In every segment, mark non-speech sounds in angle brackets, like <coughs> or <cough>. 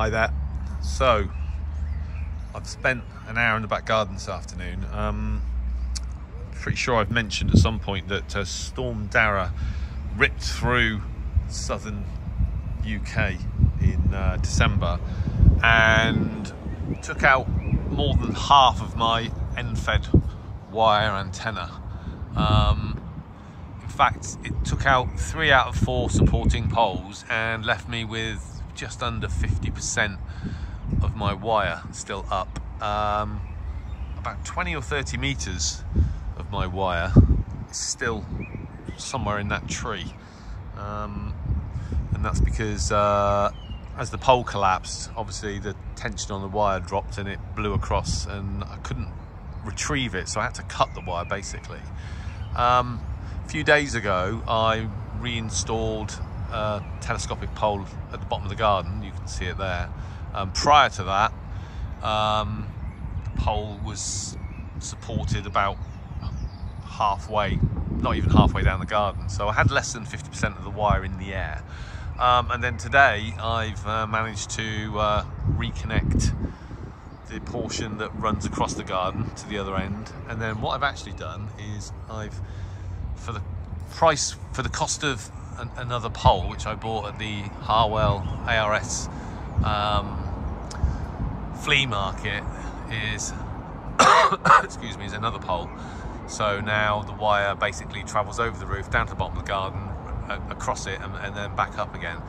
Hi there. So, I've spent an hour in the back garden this afternoon. Um, pretty sure I've mentioned at some point that uh, Storm Darragh ripped through southern UK in uh, December and took out more than half of my end-fed wire antenna. Um, in fact, it took out three out of four supporting poles and left me with just under 50% of my wire still up. Um, about 20 or 30 meters of my wire is still somewhere in that tree. Um, and that's because uh, as the pole collapsed, obviously the tension on the wire dropped and it blew across and I couldn't retrieve it. So I had to cut the wire basically. Um, a few days ago, I reinstalled a telescopic pole at the bottom of the garden. You can see it there. Um, prior to that, um, the pole was supported about halfway, not even halfway down the garden. So I had less than 50% of the wire in the air. Um, and then today I've uh, managed to uh, reconnect the portion that runs across the garden to the other end. And then what I've actually done is I've, for the price, for the cost of an, another pole, which I bought at the Harwell ARS um, flea market, is <coughs> excuse me, is another pole. So now the wire basically travels over the roof down to the bottom of the garden, across it, and, and then back up again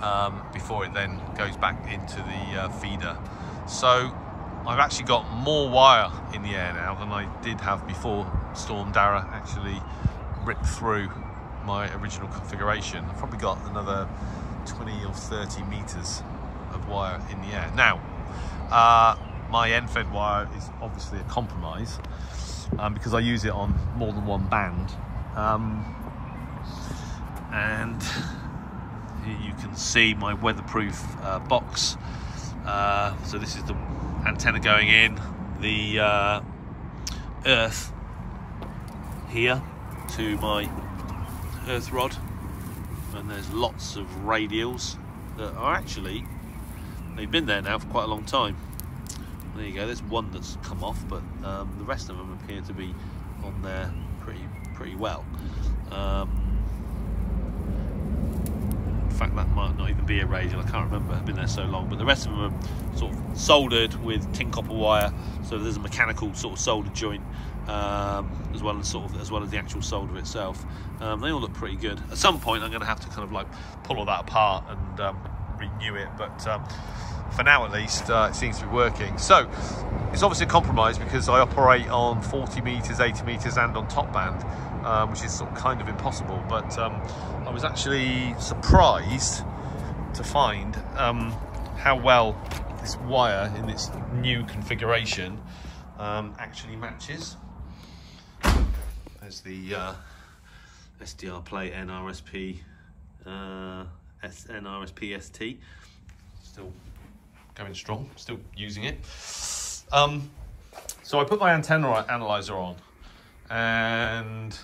um, before it then goes back into the uh, feeder. So I've actually got more wire in the air now than I did have before Storm Darragh actually ripped through my original configuration. I've probably got another 20 or 30 meters of wire in the air. Now, uh, my end-fed wire is obviously a compromise um, because I use it on more than one band. Um, and here you can see my weatherproof uh, box. Uh, so this is the antenna going in, the uh, earth here to my earth rod and there's lots of radials that are actually they've been there now for quite a long time. There you go there's one that's come off but um, the rest of them appear to be on there pretty pretty well. Um, in fact that might not even be a radial I can't remember I've been there so long but the rest of them are sort of soldered with tin copper wire so there's a mechanical sort of solder joint um, as well as sort of as well as the actual solder itself. Um, they all look pretty good. At some point, I'm going to have to kind of like pull all that apart and um, renew it, but um, for now at least, uh, it seems to be working. So it's obviously a compromise because I operate on 40 meters, 80 meters, and on top band. Um, which is sort of kind of impossible, but um, I was actually surprised to find how well this wire in its new configuration um, actually matches. There's the uh, SDRplay NRSP uh, NRSP ST. Still going strong, still using it. Um, so I put my antenna analyzer on and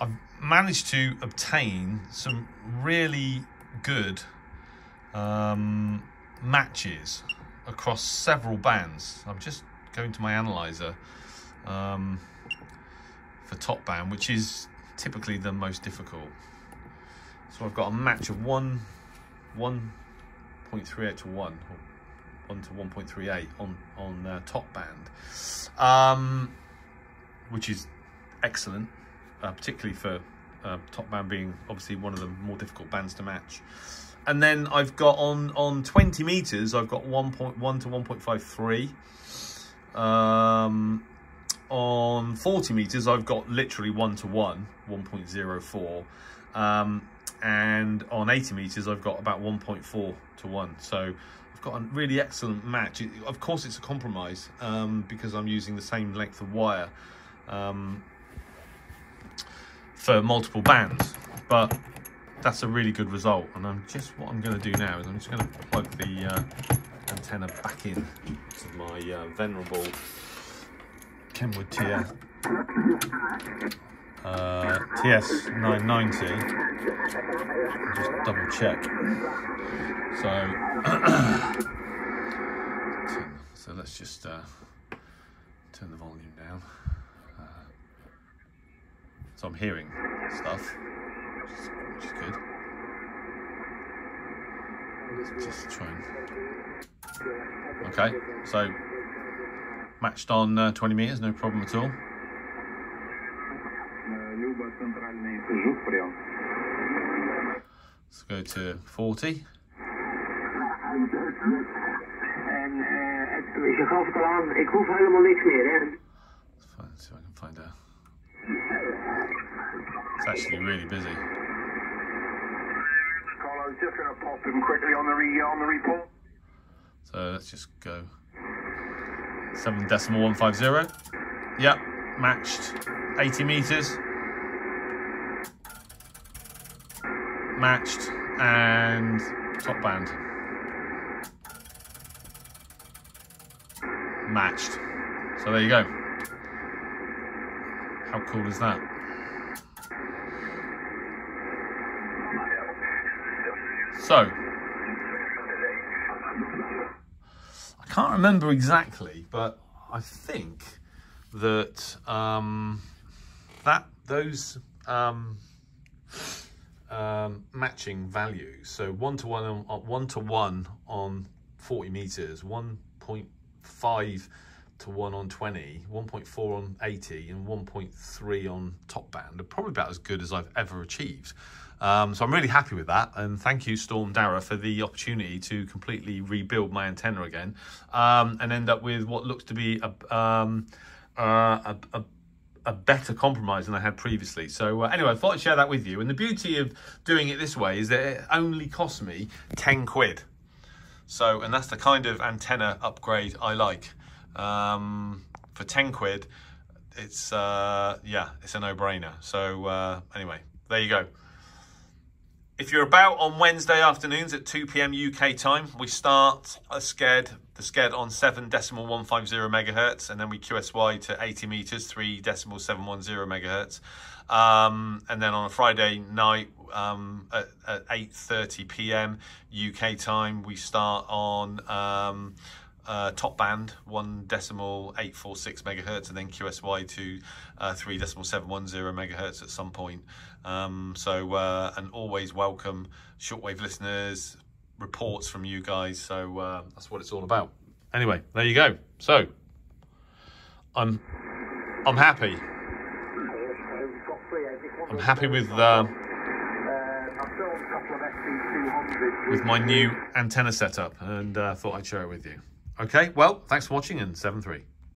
I've managed to obtain some really good um, matches across several bands. I'm just going to my analyzer um, for top band, which is typically the most difficult. So I've got a match of one, 1.38 to 1, or 1 to 1.38 on, on uh, top band, um, which is excellent, uh, particularly for uh, top band being obviously one of the more difficult bands to match and then I've got on on 20 meters I've got 1.1 to 1.53 um, on 40 meters I've got literally 1 to 1 1.04 um, and on 80 meters I've got about 1.4 to 1 so I've got a really excellent match. It, of course it's a compromise um, because I'm using the same length of wire um, for multiple bands. But that's a really good result. And I'm just what I'm going to do now is I'm just going to plug the uh, antenna back in to my uh, venerable Kenwood TS uh, TS990. Just double check. So, <clears throat> so let's just uh, turn the volume down. Uh, so I'm hearing stuff, which is, which is good. Just try and... Okay, so matched on uh, 20 meters, no problem at all. Let's go to 40. En eh, het, je gaf het al aan, ik hoef helemaal niks meer. Hè. Let's see if I can find out. It's actually really busy. Just going to pop him quickly on the, re, on the report. So let's just go. Seven decimal one five zero. Yep, matched. 80 meters. Matched and top band. Matched. So there you go. How cool is that? So, I can't remember exactly, but I think that um, that those um, um, matching values, so one to one on on- one to one on 40 meters, 1.5 to 1 on 20, 1.4 on 80, and 1.3 on top band are probably about as good as I've ever achieved. Um, so I'm really happy with that, and thank you, Storm Darragh, for the opportunity to completely rebuild my antenna again, um, and end up with what looks to be a um, uh, a, a a better compromise than I had previously. So uh, anyway, I thought I'd share that with you. And the beauty of doing it this way is that it only cost me 10 quid. So, and that's the kind of antenna upgrade I like. Um, for 10 quid, it's, uh, yeah, it's a no-brainer. So uh, anyway, there you go. If you're about on Wednesday afternoons at 2 p.m. UK time, we start a sked, the sked on 7 decimal 150 megahertz, and then we QSY to 80 meters, 3 decimal 710 megahertz. Um, and then on a Friday night um, at, at 8.30 p.m. UK time, we start on um, uh, top band, 1 decimal 846 megahertz, and then QSY to uh, 3 decimal 710 megahertz at some point. Um, so, uh, and always welcome shortwave listeners, reports from you guys. So uh, that's what it's all about. Anyway, there you go. So, I'm I'm happy. I'm happy with uh, with my new antenna setup, and uh, thought I'd share it with you. Okay, well, thanks for watching, and seven three.